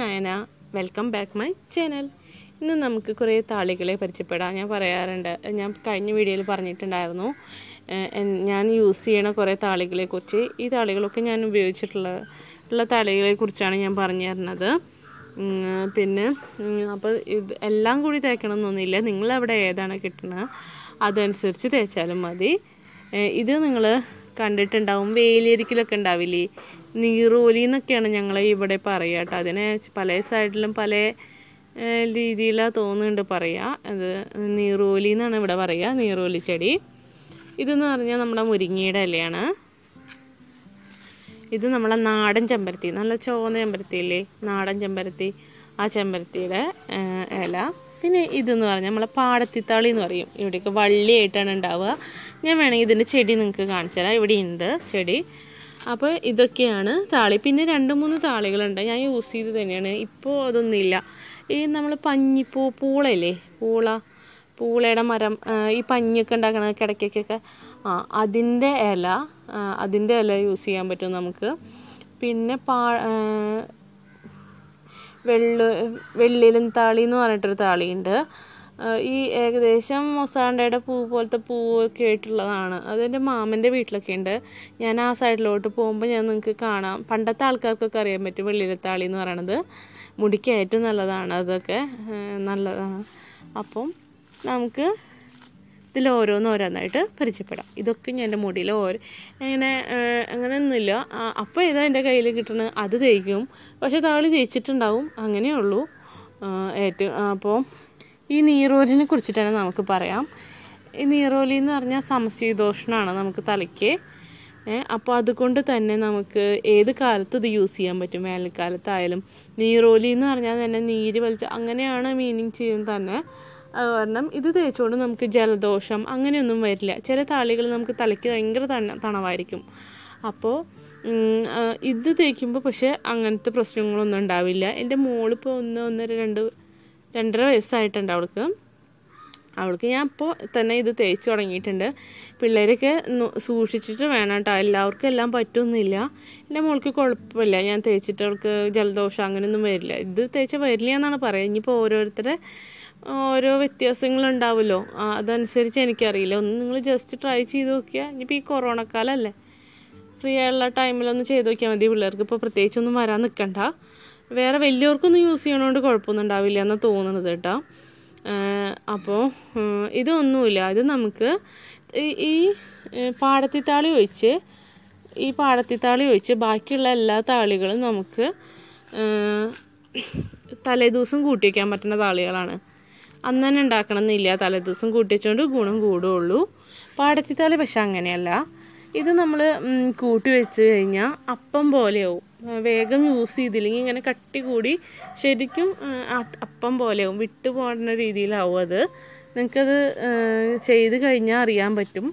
Nayana welcome back my channel ഇന്ന് നമുക്ക് കുറേ താളികളെ പരിചയപ്പെടാം. ഞാൻ പറയാറുണ്ട് ഞാൻ കഴിഞ്ഞ വീഡിയോയിൽ പറഞ്ഞിട്ടുണ്ടായിരുന്നു ഞാൻ യൂസ് ചെയ്യണ കുറേ താളികളെ കുറിച്ച്. ഈ താളികളൊക്കെ ഞാൻ ഉപയോഗിച്ചിട്ടുള്ള ഉള്ള താളികളെ കുറിച്ചാണ് ഞാൻ പറഞ്ഞു തരുന്നത്. പിന്നെ അപ്പോൾ ഇത് എല്ലാം കൂടി തേക്കണം എന്നൊന്നുമില്ല നിങ്ങളവിടെ ഏതാണ് കിട്ടുന്നത് അതനുസരിച്ച് തേച്ചാലും മതി. ഇത് നിങ്ങൾ കണ്ടിട്ടുണ്ടാവും വേലിയരിക്കലൊക്കെ ഉണ്ടാവില്ലേ? നീറോലി എന്നൊക്കെയാണ് ഞങ്ങൾ ഇവിടെ പറയുക കേട്ടോ. അതിനെ പല സൈഡിലും പല രീതിയിലാണ് തോന്നുന്നുണ്ട് പറയുക അത് നീറോലി എന്നാണ് ഇവിടെ പറയുക നീറോലി ചെടി. ഇതെന്ന് പറഞ്ഞാൽ നമ്മുടെ മുരിങ്ങയുടെ ഇലയാണ്. ഇത് നമ്മളെ നാടൻ ചെമ്പരത്തി നല്ല ചുവന്ന ചെമ്പരത്തി ഇല്ലേ നാടൻ ചെമ്പരത്തി ആ ചെമ്പരത്തിയുടെ ഇല. പിന്നെ ഇതെന്ന് പറഞ്ഞാൽ നമ്മളെ പാടത്തിത്താളി എന്ന് പറയും. ഇവിടെയൊക്കെ വള്ളിയായിട്ടാണ് ഉണ്ടാവുക. ഞാൻ വേണമെങ്കിൽ ഇതിന്റെ ചെടി നിങ്ങൾക്ക് കാണിച്ചു തരാം. ഇവിടെ ഉണ്ട് ചെടി. അപ്പോൾ ഇതൊക്കെയാണ് താളി. പിന്നെ രണ്ട് മൂന്ന് താളികളുണ്ട്. ഞാൻ യൂസ് ചെയ്ത് തന്നെയാണ്. ഇപ്പോൾ അതൊന്നുമില്ല. ഈ നമ്മൾ പഞ്ഞിപ്പൂ പൂളയില്ലേ? പൂള. പൂളയുടെ മരം ഈ പഞ്ഞൊക്കെ ഉണ്ടാക്കണ കിടക്കൊക്കെ ആ അതിന്റെ ഇല അതിന്റെ ഇല യൂസ് ചെയ്യാൻ പറ്റും നമുക്ക്. പിന്നെ പാ വെള്ളു വെള്ളിലും താളി എന്ന് പറഞ്ഞിട്ടൊരു താളിയുണ്ട്. ഈ ഏകദേശം മൊസാണ്ടയുടെ പൂ പോലത്തെ പൂവൊക്കെ ആയിട്ടുള്ളതാണ്. അതെന്റെ മാമന്റെ വീട്ടിലൊക്കെ ഉണ്ട്. ഞാൻ ആ സൈഡിലോട്ട് പോകുമ്പോൾ ഞാൻ നിങ്ങൾക്ക് കാണാം. പണ്ടത്തെ ആൾക്കാർക്കൊക്കെ അറിയാൻ പറ്റും വെള്ളിരത്താളി എന്ന് പറയണത്. മുടിക്ക് ഏറ്റവും നല്ലതാണ് അതൊക്കെ. നല്ലതാണ്. അപ്പം നമുക്ക് ഇതിൽ ഓരോന്നോരോന്നായിട്ട് പരിചയപ്പെടാം. ഇതൊക്കെ ഞാൻ എന്റെ മുടിയിൽ ഓരോ ഇങ്ങനെ അങ്ങനെ ഒന്നുമില്ല. അപ്പോൾ ഏതാ എന്റെ കയ്യിൽ കിട്ടണത്? അത് തേക്കും. പക്ഷേ താളി തേച്ചിട്ടുണ്ടാവും. അങ്ങനെയുള്ളൂ ഏറ്റവും അപ്പോൾ ഈ നീറോലിനെ കുറിച്ചിട്ടാണ് നമുക്ക് പറയാം. ഈ നീറോലി എന്ന് പറഞ്ഞാൽ സമശീതോഷണമാണ് നമുക്ക് തലയ്ക്ക്. അപ്പോൾ അതുകൊണ്ട് തന്നെ നമുക്ക് ഏത് കാലത്ത് ഇത് യൂസ് ചെയ്യാൻ പറ്റും. വേനൽക്കാലത്തായാലും നീറോലി എന്ന് പറഞ്ഞാൽ തന്നെ നീര് വലിച്ച അങ്ങനെയാണ് മീനിങ് ചെയ്യുന്നത് തന്നെ. കാരണം ഇത് തേച്ചുകൊണ്ട് നമുക്ക് ജലദോഷം അങ്ങനെയൊന്നും വരില്ല. ചില താളികൾ നമുക്ക് തലയ്ക്ക് ഭയങ്കര തണ തണവായിരിക്കും. അപ്പോൾ ഇത് തേക്കുമ്പോൾ പക്ഷേ അങ്ങനത്തെ പ്രശ്നങ്ങളൊന്നും ഉണ്ടാവില്ല. എന്റെ മോളിപ്പോൾ ഒന്ന് ഒന്നര രണ്ട് രണ്ടര വയസ്സായിട്ടുണ്ട് അവൾക്ക്. അവൾക്ക് ഞാൻ ഇപ്പോൾ തന്നെ ഇത് തേച്ച് തുടങ്ങിയിട്ടുണ്ട്. പിള്ളേരൊക്കെ സൂക്ഷിച്ചിട്ട് വേണം കേട്ടോ. എല്ലാവർക്കും എല്ലാം പറ്റുമെന്നില്ല എന്റെ മോൾക്ക് കുഴപ്പമില്ല. ഞാൻ തേച്ചിട്ട് അവൾക്ക് ജലദോഷം അങ്ങനെയൊന്നും വരില്ല. ഇത് തേച്ച വരില്ല എന്നാണ് പറയുക. ഇനിയിപ്പോൾ ഓരോരുത്തരുടെ ഓരോ വ്യത്യാസങ്ങളുണ്ടാവുമല്ലോ. അതനുസരിച്ച് എനിക്കറിയില്ല. ഒന്ന് നിങ്ങൾ ജസ്റ്റ് ട്രൈ ചെയ്ത് നോക്കിയാൽ ഇനിയിപ്പോൾ ഈ കൊറോണ കാലമല്ലേ ഫ്രീ ആയുള്ള ടൈമിലൊന്ന് ചെയ്ത് നോക്കിയാൽ മതി. പിള്ളേർക്ക് ഇപ്പോൾ പ്രത്യേകിച്ചൊന്നും വരാൻ നിൽക്കണ്ട വേറെ വലിയവർക്കൊന്നും യൂസ് ചെയ്യണോണ്ട് കുഴപ്പമൊന്നും ഉണ്ടാവില്ല എന്ന് തോന്നുന്നത് കേട്ടോ. അപ്പോൾ ഇതൊന്നുമില്ല. ഇത് നമുക്ക് ഈ- പാടത്തിത്താളി ഒഴിച്ച് ഈ പാടത്തിത്താളി ഒഴിച്ച് ബാക്കിയുള്ള എല്ലാ താളികളും നമുക്ക് തലേദിവസം കൂട്ടി വയ്ക്കാൻ പറ്റുന്ന താളികളാണ്. അന്ന് തന്നെ ഉണ്ടാക്കണം എന്നില്ല തലേദിവസം കൂട്ടി വെച്ചുകൊണ്ട് ഗുണം കൂടുകയുള്ളൂ പാടത്തിത്താളി പക്ഷെ അങ്ങനെയല്ല. ഇത് നമ്മൾ കൂട്ടി വെച്ച് കഴിഞ്ഞാൽ അപ്പം പോലെയാവും. വേഗം യൂസ് ചെയ്തില്ലെങ്കിൽ ഇങ്ങനെ കട്ടി കൂടി ശരിക്കും അപ്പം പോലെയാവും. വിട്ടു പോകുന്ന രീതിയിലാവും അത്. നിങ്ങൾക്കത് ചെയ്ത് കഴിഞ്ഞാൽ അറിയാൻ പറ്റും.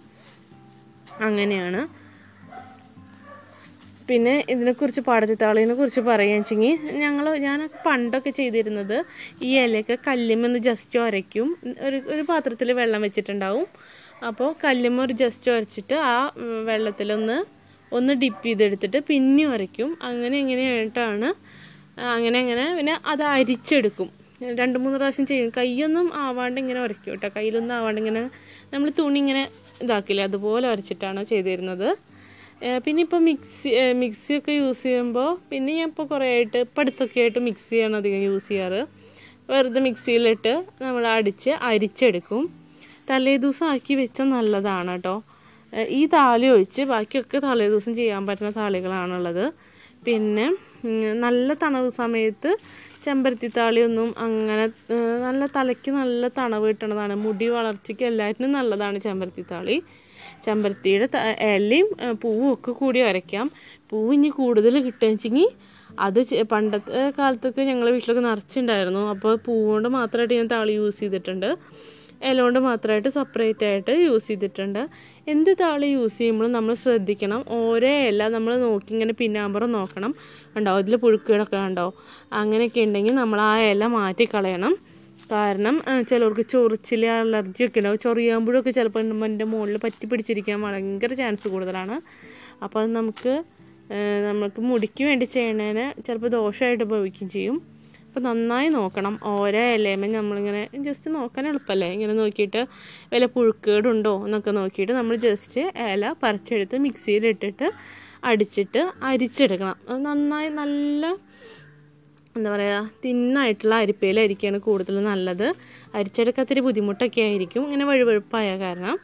അങ്ങനെയാണ്. പിന്നെ ഇതിനെക്കുറിച്ച് പാടത്തിത്താളിനെ കുറിച്ച് പറയുകയെന്ന് വെച്ചെങ്കിൽ ഞങ്ങൾ ഞാൻ പണ്ടൊക്കെ ചെയ്തിരുന്നത് ഈ ഇലയൊക്കെ കല്ലുമെന്ന് ജസ്റ്റ് ഉരയ്ക്കും ഒരു ഒരു പാത്രത്തിൽ വെള്ളം വെച്ചിട്ടുണ്ടാവും. അപ്പോൾ കല്ലുമ്മ ഒരു ജസ്റ്റ് ഉരച്ചിട്ട് ആ വെള്ളത്തിലൊന്ന് ഒന്ന് ഡിപ്പ് ചെയ്തെടുത്തിട്ട് പിന്നെ ഉരയ്ക്കും അങ്ങനെ ഇങ്ങനെയായിട്ടാണ് അങ്ങനെ അങ്ങനെ പിന്നെ അത് അരിച്ചെടുക്കും. രണ്ട് മൂന്ന് പ്രാവശ്യം ചെയ്യും. കൈയൊന്നും ആവാണ്ട് ഇങ്ങനെ ഉരയ്ക്കും കേട്ടോ. കയ്യിലൊന്നും ആവാണ്ട് ഇങ്ങനെ നമ്മൾ തുണി ഇങ്ങനെ ഇതാക്കില്ല അതുപോലെ ഉരച്ചിട്ടാണ് ചെയ്തിരുന്നത്. പിന്നെ ഇപ്പോൾ മിക്സി മിക്സിയൊക്കെ യൂസ് ചെയ്യുമ്പോൾ പിന്നെ ഞാൻ ഇപ്പോൾ കുറേ ആയിട്ട് ഇപ്പം അടുത്തൊക്കെ ആയിട്ട് മിക്സിയാണ് അധികം യൂസ് ചെയ്യാറ്. വെറുതെ മിക്സിയിലിട്ട് നമ്മൾ അടിച്ച് അരിച്ചെടുക്കും. തലേ ദിവസം ആക്കി വെച്ചാൽ നല്ലതാണ് കേട്ടോ ഈ താളി ഒഴിച്ച് ബാക്കിയൊക്കെ തലേ ദിവസം ചെയ്യാൻ പറ്റുന്ന താളികളാണുള്ളത് പിന്നെ നല്ല തണവ് സമയത്ത് ചെമ്പരത്തി താളിയൊന്നും അങ്ങനെ നല്ല തലയ്ക്ക് നല്ല തണവ് കിട്ടണതാണ്. മുടി വളർച്ചയ്ക്ക് എല്ലാറ്റിനും നല്ലതാണ് ചെമ്പരത്തി താളി. ചെമ്പരത്തിയുടെ ഇലയും പൂവും ഒക്കെ കൂടി വരയ്ക്കാം പൂവ് ഇനി കൂടുതൽ കിട്ടുകയെങ്കിൽ അത് പണ്ടത്തെ കാലത്തൊക്കെ ഞങ്ങളുടെ വീട്ടിലൊക്കെ നിറച്ചുണ്ടായിരുന്നു. അപ്പോൾ പൂവുകൊണ്ട് മാത്രമായിട്ട് ഞാൻ താളി യൂസ് ചെയ്തിട്ടുണ്ട്. ഇല കൊണ്ട് മാത്രമായിട്ട് സെപ്പറേറ്റ് ആയിട്ട് യൂസ് ചെയ്തിട്ടുണ്ട്. എന്ത് താളി യൂസ് ചെയ്യുമ്പോഴും നമ്മൾ ശ്രദ്ധിക്കണം. ഓരോ ഇല നമ്മൾ നോക്കി ഇങ്ങനെ പിന്നാമ്പുറം നോക്കണം. ഉണ്ടാവും അതിൽ പുഴുക്കുകളൊക്കെ ഉണ്ടാവും അങ്ങനെയൊക്കെ ഉണ്ടെങ്കിൽ നമ്മൾ ആ ഇല മാറ്റി കളയണം കാരണം ചിലവർക്ക് ചൊറിച്ചിൽ അലർജി ഒക്കെ ഉണ്ടാവും. ചൊറിയാകുമ്പോഴൊക്കെ ചിലപ്പോൾ എന്റെ മുകളിൽ പറ്റി പിടിച്ചിരിക്കാൻ ഭയങ്കര ചാൻസ് കൂടുതലാണ്. അപ്പോൾ അത് നമുക്ക് നമുക്ക് മുടിക്ക് വേണ്ടി ചെയ്യണതിന് ചിലപ്പോൾ ദോഷമായിട്ട് ഭവിക്കുകയും ചെയ്യും. അപ്പോൾ നന്നായി നോക്കണം. ഓരോ ഇലയുമ്പോൾ നമ്മളിങ്ങനെ ജസ്റ്റ് നോക്കാൻ എളുപ്പമല്ലേ ഇങ്ങനെ നോക്കിയിട്ട് വല്ല പുഴുക്കേടുണ്ടോ എന്നൊക്കെ നോക്കിയിട്ട് നമ്മൾ ജസ്റ്റ് ഇല പറിച്ചെടുത്ത് മിക്സിയിലിട്ടിട്ട് അടിച്ചിട്ട് അരിച്ചെടുക്കണം. നന്നായി നല്ല എന്താ പറയുക തിന്നായിട്ടുള്ള അരിപ്പയിലായിരിക്കുകയാണ് കൂടുതൽ നല്ലത്. അരിച്ചെടുക്കാത്തൊരു ബുദ്ധിമുട്ടൊക്കെ ആയിരിക്കും. ഇങ്ങനെ വഴുവഴുപ്പായ കാരണം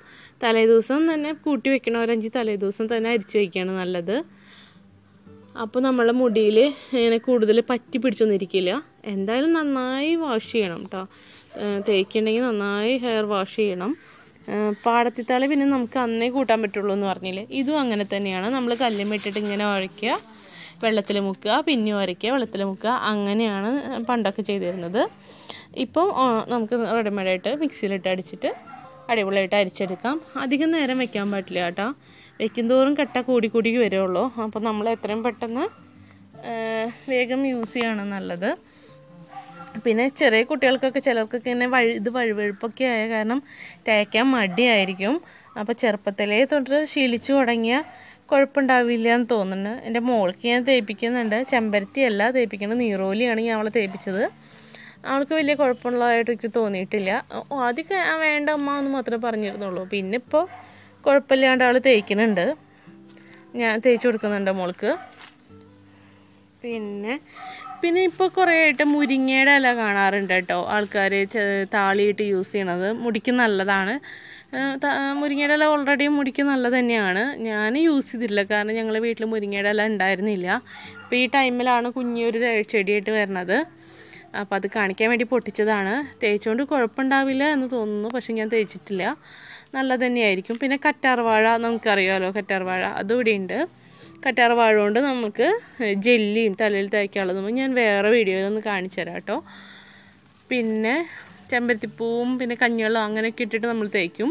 തലേദിവസം തന്നെ കൂട്ടി വെക്കണ ഒരഞ്ച് തലേദിവസം തന്നെ അരിച്ച് വയ്ക്കുകയാണ് നല്ലത്. അപ്പോൾ നമ്മളെ മുടിയിൽ ഇങ്ങനെ കൂടുതൽ പറ്റി പിടിച്ചൊന്നും ഇരിക്കില്ല എന്തായാലും നന്നായി വാഷ് ചെയ്യണം കേട്ടോ തേക്കുണ്ടെങ്കിൽ നന്നായി ഹെയർ വാഷ് ചെയ്യണം. പാടത്തിത്താളി പിന്നെ നമുക്ക് അന്നേ കൂട്ടാൻ പറ്റുള്ളൂ എന്ന് പറഞ്ഞില്ലേ? ഇതും അങ്ങനെ തന്നെയാണ്. നമ്മൾ കല്ലുമിട്ടിട്ട് ഇങ്ങനെ ഉഴയ്ക്കുക വെള്ളത്തിൽ മുക്കുക പിന്നെ വരയ്ക്കുക വെള്ളത്തിൽ മുക്കുക. അങ്ങനെയാണ് പണ്ടൊക്കെ ചെയ്തിരുന്നത്. ഇപ്പം നമുക്ക് റെഡിമെയ്ഡായിട്ട് മിക്സിയിലിട്ട് അടിച്ചിട്ട് അടിപൊളിയായിട്ട് അരിച്ചെടുക്കാം. അധികം നേരം വെക്കാൻ പറ്റില്ല കേട്ടോ. വെക്കും തോറും കട്ട കൂടി കൂടി വരുള്ളൂ. അപ്പോൾ നമ്മൾ എത്രയും പെട്ടെന്ന് വേഗം യൂസ് ചെയ്യാണ് നല്ലത്. പിന്നെ ചെറിയ കുട്ടികൾക്കൊക്കെ ചിലർക്കൊക്കെ ഇങ്ങനെ വഴി ഇത് വഴുവഴുപ്പൊക്കെ ആയ കാരണം തേക്കാൻ മടിയായിരിക്കും. അപ്പോൾ ചെറുപ്പത്തിലേ തൊട്ട് ശീലിച്ചു തുടങ്ങിയ കുഴപ്പമുണ്ടാവില്ല എന്ന് തോന്നുന്നു എന്റെ മോൾക്ക് ഞാൻ തേപ്പിക്കുന്നുണ്ട്. ചെമ്പരത്തി അല്ല തേപ്പിക്കുന്നത് നീറോലിയാണ് ഞാൻ അവളെ തേപ്പിച്ചത്. അവൾക്ക് വലിയ കുഴപ്പമുള്ളതായിട്ട് എനിക്ക് തോന്നിയിട്ടില്ല. ആദ്യം വേണ്ട അമ്മ എന്ന് മാത്രമേ പറഞ്ഞിരുന്നുള്ളൂ. പിന്നെ ഇപ്പോൾ കുഴപ്പമില്ലാണ്ട് ആൾ തേക്കുന്നുണ്ട്. ഞാൻ തേച്ച് കൊടുക്കുന്നുണ്ട് മോൾക്ക്. പിന്നെ പിന്നെ ഇപ്പോൾ കുറേ ആയിട്ട് മുരിങ്ങയുടെ ഇല കാണാറുണ്ട് കേട്ടോ. ആൾക്കാർ താളിയിട്ട് യൂസ് ചെയ്യണത്. മുടിക്ക് നല്ലതാണ്. മുരിങ്ങയുടെ ഇല ഓൾറെഡി മുടിക്ക് നല്ലത് തന്നെയാണ്. ഞാൻ യൂസ് ചെയ്തിട്ടില്ല. കാരണം ഞങ്ങൾ വീട്ടിൽ മുരിങ്ങയുടെ ഇല ഉണ്ടായിരുന്നില്ല. അപ്പോൾ ഈ ടൈമിലാണ് കുഞ്ഞൊരു ചെടിയായിട്ട് വരുന്നത്. അപ്പോൾ അത് കാണിക്കാൻ വേണ്ടി പൊട്ടിച്ചതാണ്. തേച്ചുകൊണ്ട് കുഴപ്പമുണ്ടാവില്ല എന്ന് തോന്നുന്നു. പക്ഷെ ഞാൻ തേച്ചിട്ടില്ല. നല്ലത് തന്നെയായിരിക്കും പിന്നെ കറ്റാർവാഴ നമുക്കറിയാമല്ലോ കറ്റാർവാഴ അതും ഇവിടെ ഉണ്ട് കറ്റാർവാഴ കൊണ്ട് നമുക്ക് ജെല്ലിയും തലയിൽ തേക്കാനുള്ളതും ഞാൻ വേറെ വീഡിയോയിൽ ഒന്ന് കാണിച്ചു തരാം കേട്ടോ. പിന്നെ ചെമ്പരത്തിപ്പൂവും പിന്നെ കഞ്ഞിവെള്ളം അങ്ങനെയൊക്കെ ഇട്ടിട്ട് നമ്മൾ തേക്കും.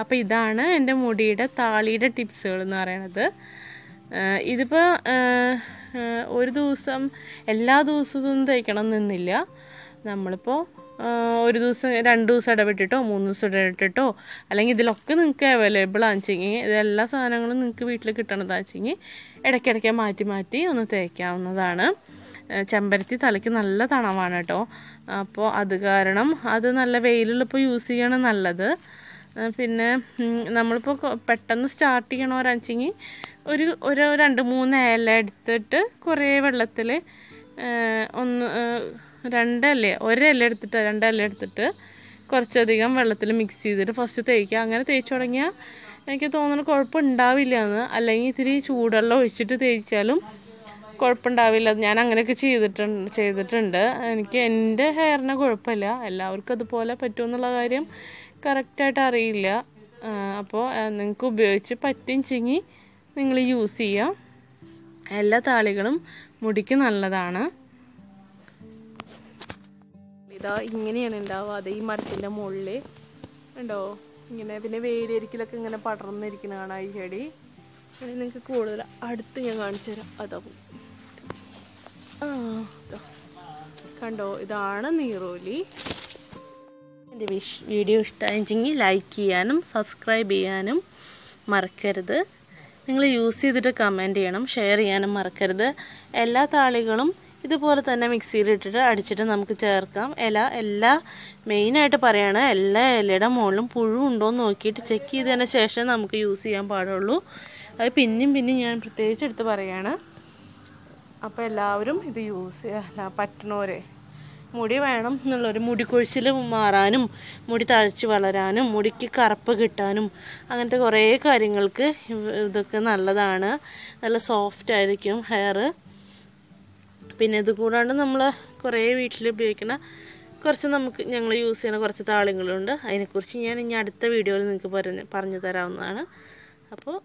അപ്പോൾ ഇതാണ് എന്റെ മുടിയുടെ താളിയുടെ ടിപ്സുകൾ എന്ന് പറയണത് ഇതിപ്പോൾ ഒരു ദിവസം എല്ലാ ദിവസവും തേക്കണം എന്നില്ല. നമ്മളിപ്പോൾ ഒരു ദിവസം രണ്ട് ദിവസം ഇടവിട്ടിട്ടോ മൂന്ന് ദിവസം ഇടവിട്ടിട്ടോ അല്ലെങ്കിൽ ഇതിലൊക്കെ നിങ്ങൾക്ക് അവൈലബിൾ ആണെച്ചെങ്കിൽ ഇതെല്ലാ സാധനങ്ങളും നിങ്ങൾക്ക് വീട്ടിൽ കിട്ടണതാച്ചെങ്കിൽ ഇടയ്ക്കിടയ്ക്ക് മാറ്റി മാറ്റി ഒന്ന് തേക്കാവുന്നതാണ്. ചെമ്പരത്തി തലയ്ക്ക് നല്ല തണവാണ് കേട്ടോ. അപ്പോൾ അത് കാരണം അത് നല്ല വെയിലുള്ളപ്പോൾ യൂസ് ചെയ്യണം നല്ലത്. പിന്നെ നമ്മളിപ്പോൾ പെട്ടെന്ന് സ്റ്റാർട്ട് ചെയ്യണവരാണെച്ചെങ്കിൽ ഒരു ഒരു രണ്ട് മൂന്ന് ഇല എടുത്തിട്ട് കുറേ വെള്ളത്തിൽ ഒന്ന് രണ്ടല്ലേ? ഒരല്ല എടുത്തിട്ട് രണ്ടല്ലേ എടുത്തിട്ട് കുറച്ചധികം വെള്ളത്തിൽ മിക്സ് ചെയ്തിട്ട് ഫസ്റ്റ് തേക്കുക. അങ്ങനെ തേച്ച് തുടങ്ങിയാൽ എനിക്ക് തോന്നുന്നു കുഴപ്പമുണ്ടാവില്ല എന്ന് അല്ലെങ്കിൽ ഇത്തിരി ചൂടുവെള്ളം ഒഴിച്ചിട്ട് തേച്ചാലും കുഴപ്പമുണ്ടാവില്ല. ഞാൻ അങ്ങനെയൊക്കെ ചെയ്തിട്ടുണ്ട് ചെയ്തിട്ടുണ്ട്. എനിക്ക് എന്റെ ഹെയറിന് കുഴപ്പമില്ല. എല്ലാവർക്കും അതുപോലെ പറ്റുമെന്നുള്ള കാര്യം കറക്റ്റായിട്ട് അറിയില്ല. അപ്പോൾ നിങ്ങൾക്ക് ഉപയോഗിച്ച് പറ്റുമെങ്കിൽ നിങ്ങൾ യൂസ് ചെയ്യുക എല്ലാ താളികളും മുടിക്ക് നല്ലതാണ്. ഇതാ ഇങ്ങനെയാണ് ഉണ്ടാവുക അത് ഈ മരത്തിന്റെ മുകളിൽ ഉണ്ടോ ഇങ്ങനെ പിന്നെ വേലിയരിക്കലൊക്കെ ഇങ്ങനെ പടർന്നിരിക്കുന്ന ഈ ചെടി. ഇനി നിങ്ങൾക്ക് കൂടുതൽ അടുത്ത് ഞാൻ കാണിച്ചു തരാം. ദാ. കണ്ടോ? ഇതാണ് നീറോലി. എന്റെ വീഡിയോ ഇഷ്ടമായെങ്കിൽ ലൈക്ക് ചെയ്യാനും സബ്സ്ക്രൈബ് ചെയ്യാനും മറക്കരുത്. നിങ്ങൾ യൂസ് ചെയ്തിട്ട് കമന്റ് ചെയ്യണം ഷെയർ ചെയ്യാനും മറക്കരുത്. എല്ലാ താളികളും ഇതുപോലെ തന്നെ മിക്സിയിൽ ഇട്ടിട്ട് അടിച്ചിട്ട് നമുക്ക് ചേർക്കാം. ഇല എല്ലാ മെയിനായിട്ട് പറയാണ്. എല്ലാ ഇലയുടെ മുകളിലും പുഴു എന്ന് നോക്കിയിട്ട് ചെക്ക് ചെയ്തതിന് ശേഷം നമുക്ക് യൂസ് ചെയ്യാൻ പാടുള്ളൂ. അത് പിന്നെയും പിന്നെയും ഞാൻ പ്രത്യേകിച്ച് എടുത്ത് പറയാണ്. അപ്പോൾ എല്ലാവരും ഇത് യൂസ് ചെയ്യാം. പറ്റണവരെ. മുടി വേണം എന്നുള്ളൊരു മുടി കൊഴിച്ചിൽ മാറാനും മുടി തഴച്ച് വളരാനും മുടിക്ക് കറുപ്പ് കിട്ടാനും അങ്ങനത്തെ കുറേ കാര്യങ്ങൾക്ക് ഇതൊക്കെ നല്ലതാണ്. നല്ല സോഫ്റ്റ് ആയിരിക്കും ഹെയർ പിന്നെ ഇത് കൂടാണ്ട് നമ്മൾ കുറേ വീട്ടിൽ ഉപയോഗിക്കുന്ന കുറച്ച് നമുക്ക് ഞങ്ങൾ യൂസ് ചെയ്യുന്ന കുറച്ച് താളികളുണ്ട് അതിനെക്കുറിച്ച് ഞാൻ ഇനി അടുത്ത വീഡിയോയിൽ നിങ്ങൾക്ക് പറഞ്ഞ് പറഞ്ഞു തരാവുന്നതാണ്. അപ്പോൾ